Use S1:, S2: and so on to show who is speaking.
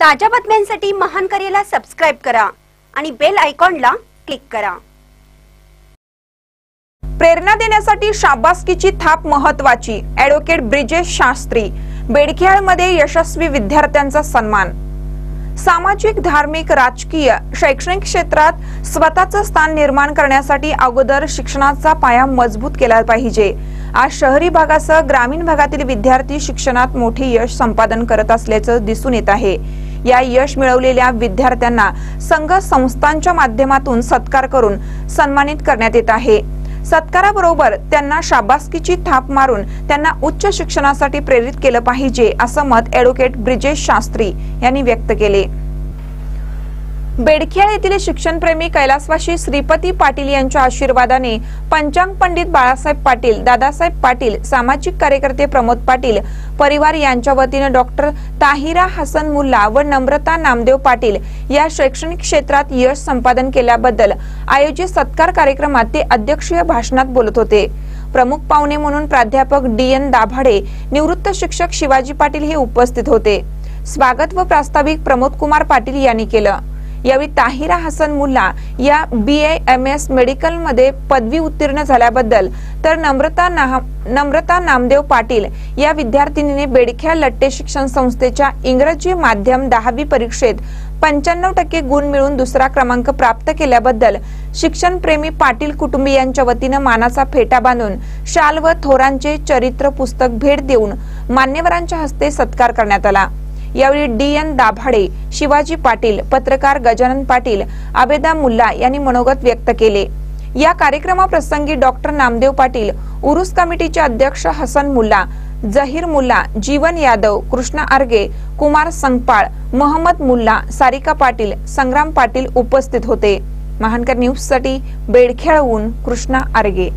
S1: ताज्या बातम्यांसाठी महान करेला सबस्क्राईब करा आणि बेल आयकॉनला क्लिक करा.
S2: प्रेरणा देण्यासाठी शाबासकीची थाप महत्वाची. ऍडव्होकेट ब्रिजेश शास्त्री बेडखेळमध्ये यशस्वी विद्यार्थ्यांचा सन्मान. सामाजिक धार्मिक राजकीय शैक्षणिक क्षेत्रात स्वतःचं स्थान निर्माण करण्यासाठी अगोदर शिक्षणाचा पाया मजबूत केला पाहिजे. आज शहरी भागासह ग्रामीण भागातील विद्यार्थी शिक्षणात मोठे यश संपादन करत असल्याचं दिसून येत आहे. या यश मिळवलेल्या विद्यार्थ्यांना संघ संस्थांच्या माध्यमातून सत्कार करून सन्मानित करण्यात येत आहे. सत्काराबरोबर त्यांना शाबासकीची थाप मारून त्यांना उच्च शिक्षणासाठी प्रेरित केलं पाहिजे असं मत ऍडव्होकेट ब्रिजेश शास्त्री यांनी व्यक्त केले. बेडखेळ येथील शिक्षणप्रेमी कैलासवाशी श्रीपती पाटील यांच्या आशीर्वादाने पंचांग पंडित बाळासाहेब पाटील दादासाहेब पाटील सामाजिक कार्यकर्ते प्रमोद पाटील परिवार यांच्या वतीने डॉक्टर ताहिरा हसन मुल्ला व नम्रता नामदेव पाटील या शैक्षणिक क्षेत्रात यश संपादन केल्याबद्दल आयोजित सत्कार कार्यक्रमात ते अध्यक्षीय भाषणात बोलत होते. प्रमुख पाहुणे म्हणून प्राध्यापक डी एन दाभाडे निवृत्त शिक्षक शिवाजी पाटील हे उपस्थित होते. स्वागत व प्रास्ताविक प्रमोद कुमार पाटील यांनी केलं. यावेळी ताहिरा हसन मुल्ला या बी एम एस मेडिकलमध्ये पदवी उत्तीर्ण झाल्याबद्दल तर नम्रता नम्रता नामदेव पाटील या विद्यार्थिनीने बेडख्या लट्टे शिक्षण संस्थेच्या इंग्रजी माध्यम दहावी परीक्षेत पंच्याण्णव टक्के गुण मिळून दुसरा क्रमांक प्राप्त केल्याबद्दल शिक्षणप्रेमी पाटील कुटुंबियांच्या वतीनं मानाचा फेटा बांधून शाल व थोरांचे चरित्र पुस्तक भेट देऊन मान्यवरांच्या हस्ते सत्कार करण्यात आला. यावेळी डी एन दाभाडे शिवाजी पाटील पत्रकार गजानन पाटील आबेदा मुल्ला यांनी मनोगत व्यक्त केले. या कार्यक्रमाप्रसंगी डॉक्टर नामदेव पाटील उरुस कमिटीचे अध्यक्ष हसन मुल्ला जहीर मुल्ला जीवन यादव कृष्णा आर्गे कुमार संगपाळ मोहम्मद मुल्ला सारिका पाटील संग्राम पाटील उपस्थित होते. महानकर न्यूजसाठी बेडखेळहून कृष्णा आर्गे.